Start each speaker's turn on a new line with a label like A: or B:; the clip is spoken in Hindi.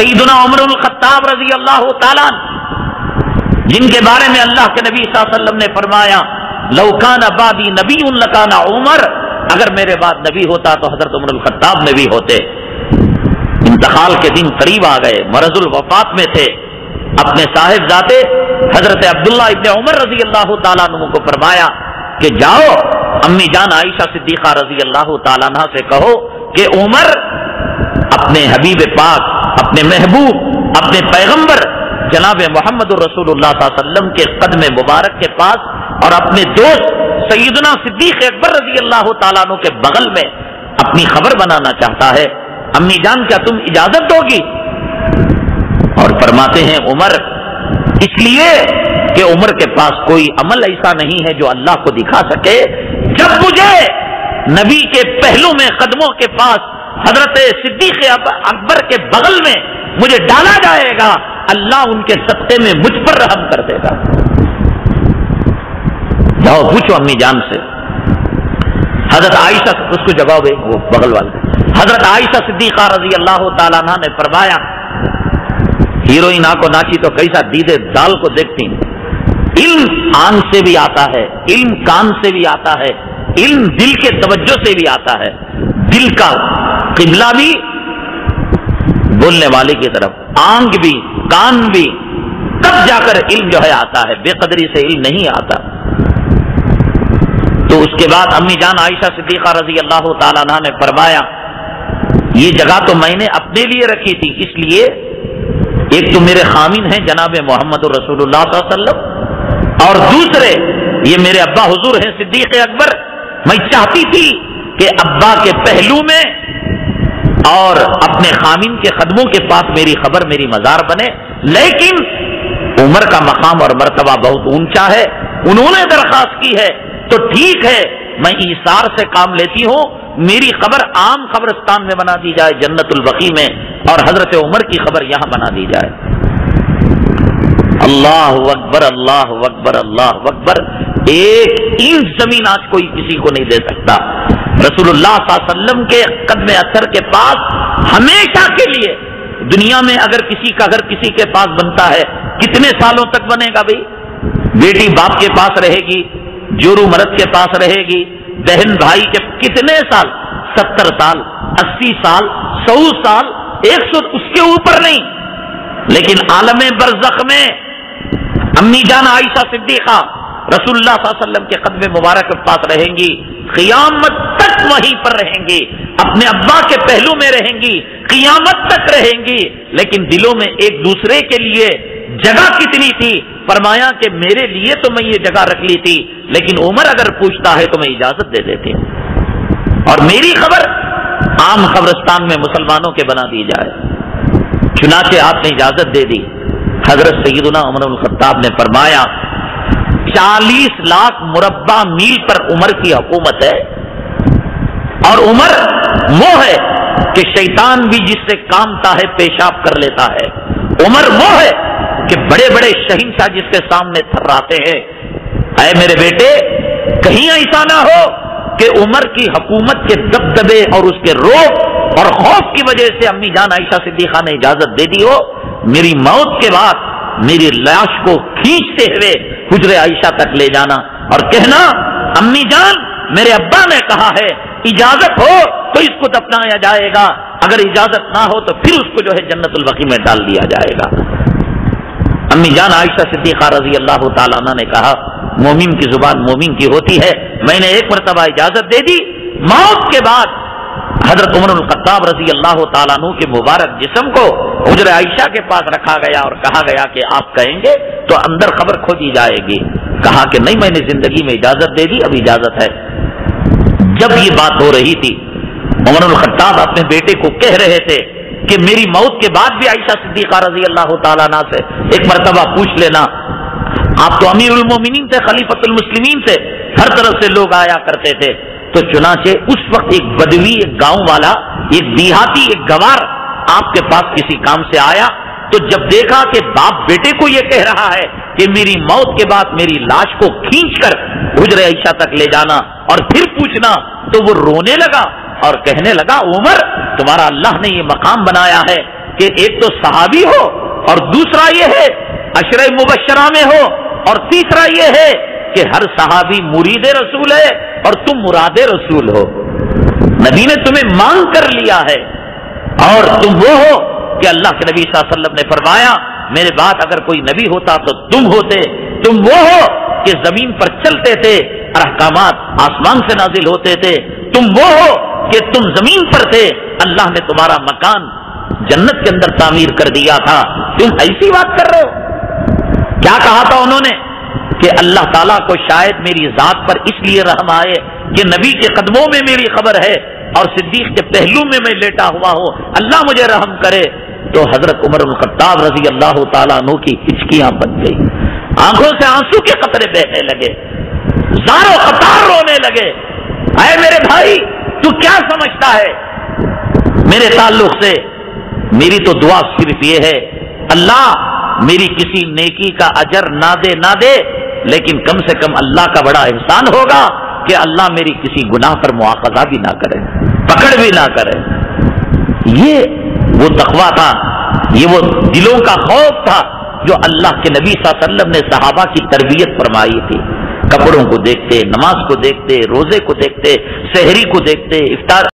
A: सईदुना उमर खत्ताब रज़ी अल्लाह ताला जिनके बारे में अल्लाह के नबी वसल्लम ने फरमाया लौकान अबादी नबी उन उमर, अगर मेरे बाद नबी होता तो हज़रत उमर खत्ताब नबी होते। इंतकाल के दिन करीब आ गए, मरजुल वफात में थे। अपने साहिब जाते हज़रत अब्दुल्ला इब्ने उमर रज़ी अल्लाह तला को फरमाया कि जाओ, अम्मी जान आयशा सिद्दीका रज़ी अल्लाह तला से कहो कि उमर अपने हबीब पाक अपने महबूब, अपने पैगंबर, जनाब मोहम्मद रसूलुल्लाह के कदम मुबारक के पास और अपने दोस्त सईदना सिद्दीक अकबर रज़ी अल्लाह तु के बगल में अपनी खबर बनाना चाहता है। अम्मी जान, क्या तुम इजाज़त दोगी? और फरमाते हैं, उमर, इसलिए कि उमर के पास कोई अमल ऐसा नहीं है जो अल्लाह को दिखा सके। जब मुझे नबी के पहलू में कदमों के पास हज़रत सिद्दीक अकबर के बगल में मुझे डाला जाएगा, अल्लाह उनके सत्ते में मुझ पर रहम कर देगा। जाओ, पूछो अम्मी जान से। हज़रत आयशा, उसको जवाब है, वो बगल वाले। हज़रत आयशा सिद्दीका रज़ी अल्लाह तला ने फरमाया, हीरोइन आको नाची तो कैसा दीदे दाल को देखती इल्म आन से भी आता है, इल्म कान से भी आता है, इल्म दिल के तवज्जो से भी आता है। दिल का किबला भी बोलने वाले की तरफ़। आँख भी, कान भी, तब जाकर इल्म जो है आता है। बेकदरी से इल्म नहीं आता। तो उसके बाद अम्मी जान आयशा सिद्दीका रज़ी अल्लाह तला ने फरमाया, ये जगह तो मैंने अपने लिए रखी थी, इसलिए एक तो मेरे खामिन हैं जनाब मोहम्मद रसूलुल्लाह और दूसरे, ये मेरे अब्बा हुजूर हैं सिद्दीक अकबर। मैं चाहती थी कि अब्बा के पहलू में और अपने खामिन के कदमों के पास मेरी खबर मेरी मजार बने। लेकिन उम्र का मकाम और मरतबा बहुत ऊँचा है। उन्होंने दरखास्त की है। तो ठीक है, मैं ईसार से काम लेती हूँ। मेरी खबर आम खबरस्तान में बना दी जाए, जन्नतुल बकी में, और हज़रत उमर की खबर यहाँ बना दी जाए। अल्लाह अकबर अल्लाह अकबर अल्लाह अकबर। एक इंच ज़मीन आज कोई किसी को नहीं दे सकता। रसूलुल्लाह वसल्लम के कदम असर के पास हमेशा के लिए दुनिया में अगर किसी का घर किसी के पास बनता है, कितने सालों तक बनेगा भाई? बेटी बाप के पास रहेगी, जोरू मरद के पास रहेगी, बहन भाई के कितने साल? सत्तर साल, अस्सी साल, सौ साल, एक सौ उसके ऊपर नहीं। लेकिन आलम बरजख में अम्मी जान आयशा सिद्दीका रसुल्ला वसल्लम के कदम मुबारक के पास रहेंगी। क़ियामत तक वहीं पर रहेंगी। अपने अब्बा के पहलू में रहेंगी, क़ियामत तक रहेंगी। लेकिन दिलों में एक दूसरे के लिए जगह कितनी थी? फरमाया कि मेरे लिए तो मैं ये जगह रख ली थी, लेकिन उमर अगर पूछता है तो मैं इजाज़त दे देती। और मेरी खबर आम कब्रस्तान में मुसलमानों के बना दी जाए। चुनाचे आपने इजाज़त दे दी। हज़रत सईदुना उमर खत्ताब ने फरमाया चालीस लाख मुरब्बा मील पर उमर की हुकूमत है। और उमर वो है कि शैतान भी जिससे कामता है, पेशाब कर लेता है। उमर वो है कि बड़े बड़े शहिंशाह जिसके सामने थर्राते हैं। अरे मेरे बेटे, कहीं ऐसा ना हो कि उमर की हुकूमत के दबदबे और उसके रोग और खौफ की वजह से अम्मी जान आयशा सिद्दीका ने इजाज़त दे दी हो। मेरी मौत के बाद मेरी लाश को खींचते हुए गुजरे आयशा तक ले जाना और कहना, अम्मी जान, मेरे अब्बा ने कहा है, इजाज़त हो तो इसको दफनाया जाएगा। अगर इजाज़त ना हो तो फिर उसको जो है जन्नतुल बकी में डाल दिया जाएगा। अम्मी जान आयशा सिद्दीका रज़ी अल्लाह तला ने कहा, मोमिन की ज़ुबान मोमिन की होती है। मैंने एक मरतबा इजाज़त दे दी। मौत के बाद हज़रत उमर खत्ताब रज़ी अल्लाह तु के मुबारक जिसम को हजर आयशा के पास रखा गया और कहा गया कि आप कहेंगे तो अंदर खबर खोजी जाएगी। कहा कि नहीं, मैंने ज़िंदगी में इजाज़त दे दी, अब इजाज़त है। जब ये बात हो रही थी, उमर खत्ताब अपने बेटे को कह रहे थे कि मेरी मौत के बाद भी आयशा सिद्दीका रज़ी अल्लाह तला से एक मरतबा पूछ लेना। आप तो अमीर उलमोमिन थे, खलीफतुल मुस्लिमीन थे। हर तरफ़ से लोग आया करते थे। तो चुनाचे उस वक्त एक बदवी, एक गाँव वाला, एक देहाती, एक गवार आपके पास किसी काम से आया तो जब देखा कि बाप बेटे को यह कह रहा है कि मेरी मौत के बाद मेरी लाश को खींचकर गुजरे ऐसा तक ले जाना और फिर पूछना तो वो रोने लगा और कहने लगा, उमर, तुम्हारा अल्लाह ने ये मकाम बनाया है कि एक तो सहाबी हो और दूसरा ये है, अशर मुबशरा में हो और तीसरा ये है कि हर सहाबी मुरीद रसूल है। और तुम मुराद रसूल हो। नबी ने तुम्हें मांग कर लिया है। और तुम वो हो कि अल्लाह के नबी वसल्लम ने फरमाया, मेरे बाद अगर कोई नबी होता तो तुम होते। तुम वो हो कि ज़मीन पर चलते थे और अहकाम आसमान से नाजिल होते थे। तुम वो हो कि तुम ज़मीन पर थे, अल्लाह ने तुम्हारा मकान जन्नत के अंदर तामीर कर दिया था। तुम ऐसी बात कर रहे हो। क्या कहा था उन्होंने? कि अल्लाह ताला को शायद मेरी जात पर इसलिए रहम आए कि नबी के कदमों में मेरी खबर है और सिद्दीक के पहलू में मैं लेटा हुआ हूँ। अल्लाह मुझे रहम करे। तो हज़रत उमर खत्ताब रज़ी अल्लाह तु की हिचकियाँ बन गई। आँखों से आँसू के कतरे बहने लगे। जारो कतार रोने लगे। अरे मेरे भाई, तू क्या समझता है? मेरे ताल्लुक से मेरी तो दुआ सिर्फ़ ये है, अल्लाह मेरी किसी नेकी का अजर ना दे ना दे। लेकिन कम से कम अल्लाह का बड़ा एहसान होगा कि अल्लाह मेरी किसी गुनाह पर मुआखजा भी ना करे, पकड़ भी ना करे। ये वो तकवा था, ये वो दिलों का खौफ था जो अल्लाह के नबी वसल्लम ने सहाबा की तरबियत फरमाई थी। कपड़ों को देखते, नमाज़ को देखते, रोज़े को देखते, शहरी को देखते, इफ्तार